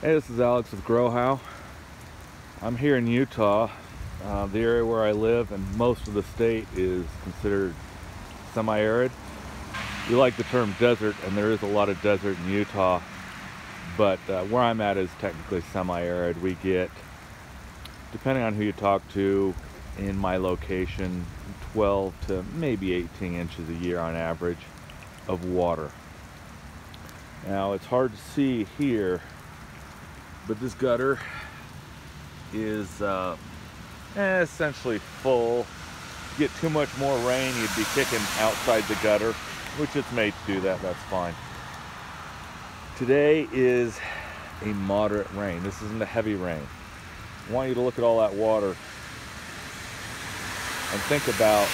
Hey, this is Alex with Grow How. I'm here in Utah. Uh, the area where I live and most of the state is considered semi-arid. We like the term desert and there is a lot of desert in Utah, but uh, where I'm at is technically semi-arid. We get, depending on who you talk to, in my location, 12 to maybe 18 inches a year on average of water. Now it's hard to see here but this gutter is uh, eh, essentially full. Get too much more rain, you'd be kicking outside the gutter, which it's made to do that, that's fine. Today is a moderate rain. This isn't a heavy rain. I want you to look at all that water and think about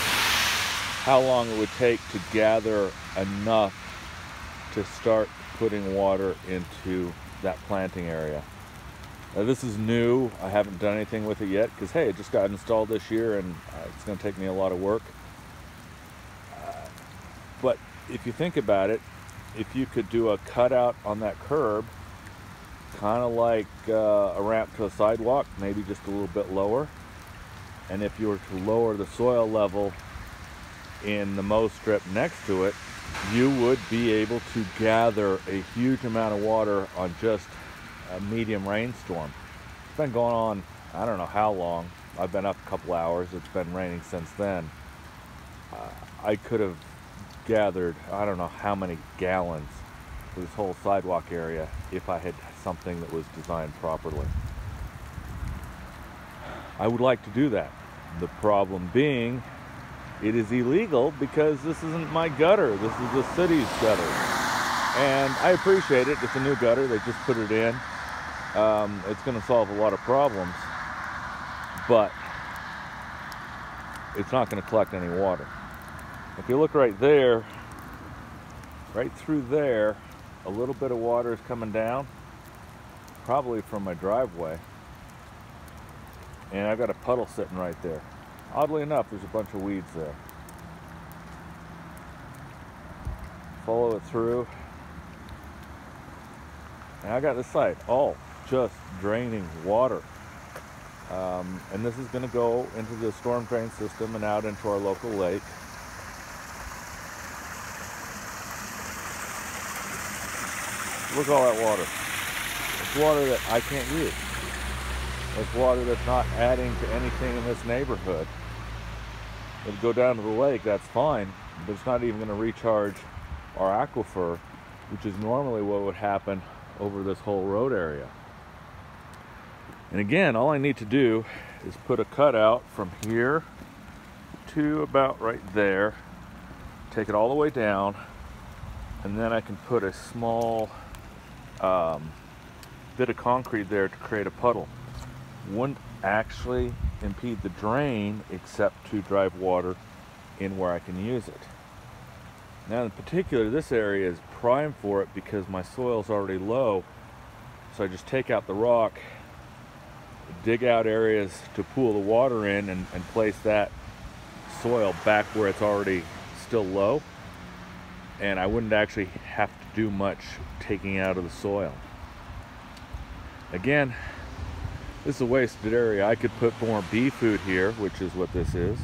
how long it would take to gather enough to start putting water into that planting area. Now this is new. I haven't done anything with it yet because hey, it just got installed this year and uh, it's going to take me a lot of work. Uh, but if you think about it, if you could do a cutout on that curb, kind of like uh, a ramp to a sidewalk, maybe just a little bit lower, and if you were to lower the soil level in the mow strip next to it, you would be able to gather a huge amount of water on just a medium rainstorm. It's been going on, I don't know how long. I've been up a couple hours. It's been raining since then. Uh, I could have gathered, I don't know how many gallons for this whole sidewalk area if I had something that was designed properly. I would like to do that. The problem being, it is illegal because this isn't my gutter. This is the city's gutter. And I appreciate it. It's a new gutter. They just put it in um, it's going to solve a lot of problems, but it's not going to collect any water. If you look right there, right through there, a little bit of water is coming down, probably from my driveway. And I've got a puddle sitting right there. Oddly enough, there's a bunch of weeds there. Follow it through. And I got this site all just draining water. Um, and this is going to go into the storm drain system and out into our local lake. Look at all that water. It's water that I can't use. It's water that's not adding to anything in this neighborhood. If go down to the lake, that's fine, but it's not even going to recharge our aquifer, which is normally what would happen over this whole road area. And again, all I need to do is put a cutout from here to about right there, take it all the way down, and then I can put a small um, bit of concrete there to create a puddle. Wouldn't actually impede the drain except to drive water in where I can use it. Now in particular, this area is prime for it because my soil is already low. So I just take out the rock dig out areas to pool the water in and, and place that soil back where it's already still low. And I wouldn't actually have to do much taking out of the soil. Again, this is a wasted area. I could put more bee food here, which is what this is,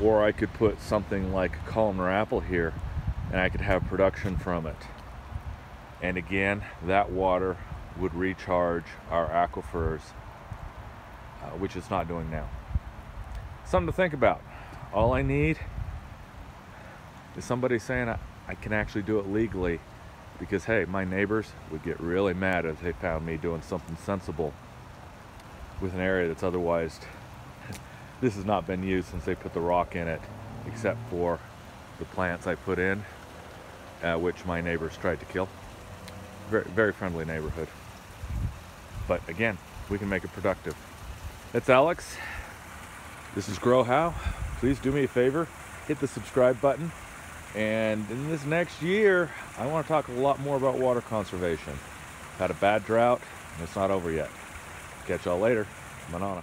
or I could put something like a columnar apple here and I could have production from it. And again, that water would recharge our aquifers uh, which it's not doing now. Something to think about. All I need is somebody saying I, I can actually do it legally because, hey, my neighbors would get really mad if they found me doing something sensible with an area that's otherwise this has not been used since they put the rock in it except for the plants I put in uh, which my neighbors tried to kill very very friendly neighborhood but again we can make it productive that's Alex. This is Grow How. Please do me a favor, hit the subscribe button. And in this next year, I want to talk a lot more about water conservation. Had a bad drought, and it's not over yet. Catch y'all later. Manana.